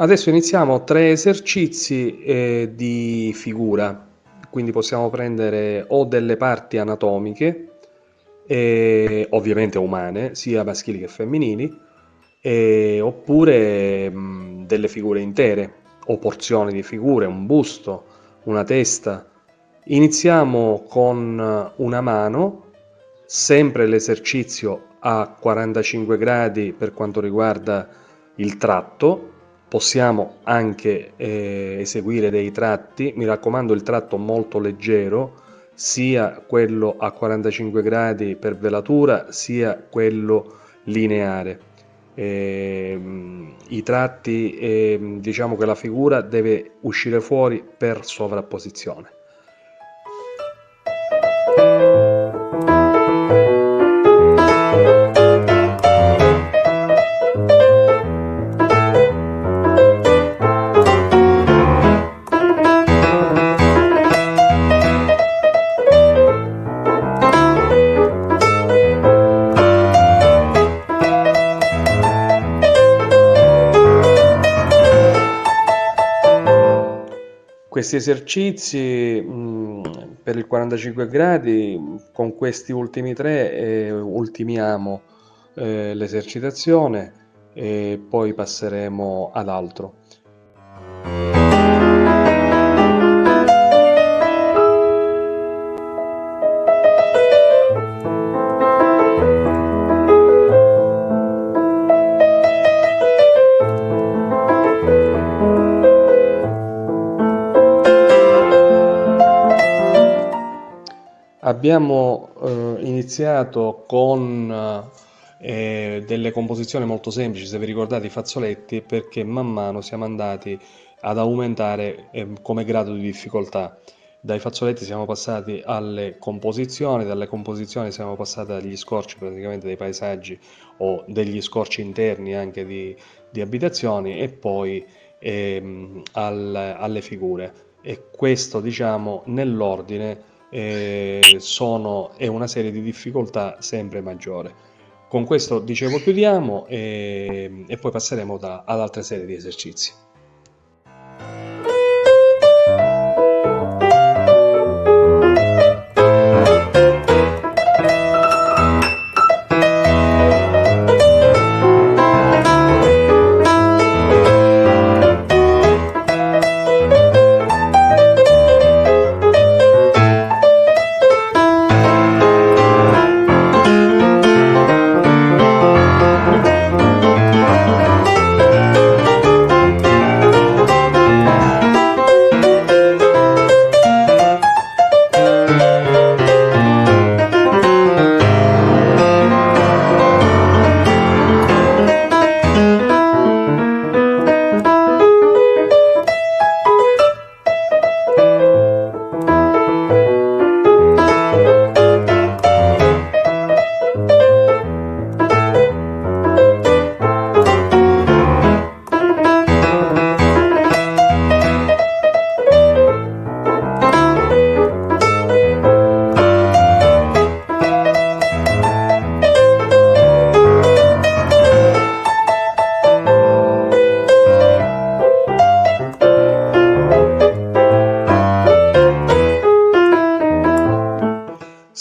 Adesso iniziamo tre esercizi eh, di figura, quindi possiamo prendere o delle parti anatomiche, eh, ovviamente umane, sia maschili che femminili, eh, oppure mh, delle figure intere o porzioni di figure, un busto, una testa. Iniziamo con una mano, sempre l'esercizio a 45 gradi per quanto riguarda il tratto, possiamo anche eh, eseguire dei tratti, mi raccomando il tratto molto leggero, sia quello a 45 gradi per velatura sia quello lineare. Eh, I tratti, eh, diciamo che la figura deve uscire fuori per sovrapposizione. Questi esercizi mh, per il 45 gradi, con questi ultimi tre eh, ultimiamo eh, l'esercitazione e poi passeremo ad altro. Abbiamo eh, iniziato con eh, delle composizioni molto semplici, se vi ricordate i fazzoletti, perché man mano siamo andati ad aumentare eh, come grado di difficoltà. Dai fazzoletti siamo passati alle composizioni, dalle composizioni siamo passati agli scorci praticamente dei paesaggi o degli scorci interni anche di, di abitazioni e poi ehm, al, alle figure. E questo diciamo nell'ordine eh, sono, è una serie di difficoltà sempre maggiore. Con questo dicevo chiudiamo e, e poi passeremo da, ad altre serie di esercizi.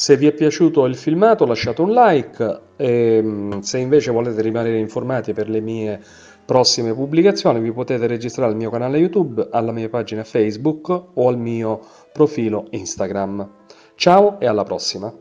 Se vi è piaciuto il filmato lasciate un like e mm, se invece volete rimanere informati per le mie prossime pubblicazioni vi potete registrare al mio canale YouTube, alla mia pagina Facebook o al mio profilo Instagram. Ciao e alla prossima!